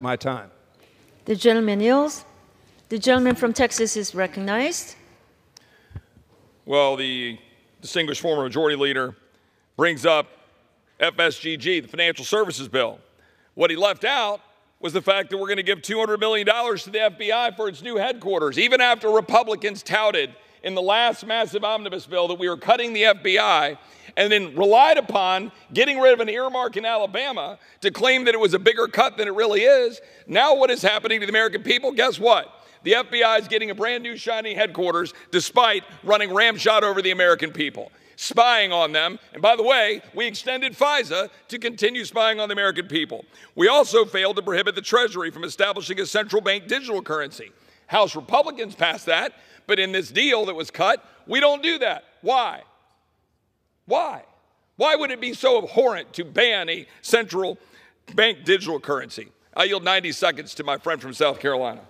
my time. The gentleman yields. The gentleman from Texas is recognized. Well, the distinguished former majority leader brings up FSGG, the Financial Services Bill. What he left out was the fact that we're going to give $200 million to the FBI for its new headquarters, even after Republicans touted in the last massive omnibus bill that we were cutting the FBI and then relied upon getting rid of an earmark in Alabama to claim that it was a bigger cut than it really is. Now, what is happening to the American people? Guess what? The FBI is getting a brand new shiny headquarters despite running ramshot over the American people, spying on them. And by the way, we extended FISA to continue spying on the American people. We also failed to prohibit the Treasury from establishing a central bank digital currency. House Republicans passed that, but in this deal that was cut, we don't do that. Why? Why? Why would it be so abhorrent to ban a central bank digital currency? I yield 90 seconds to my friend from South Carolina.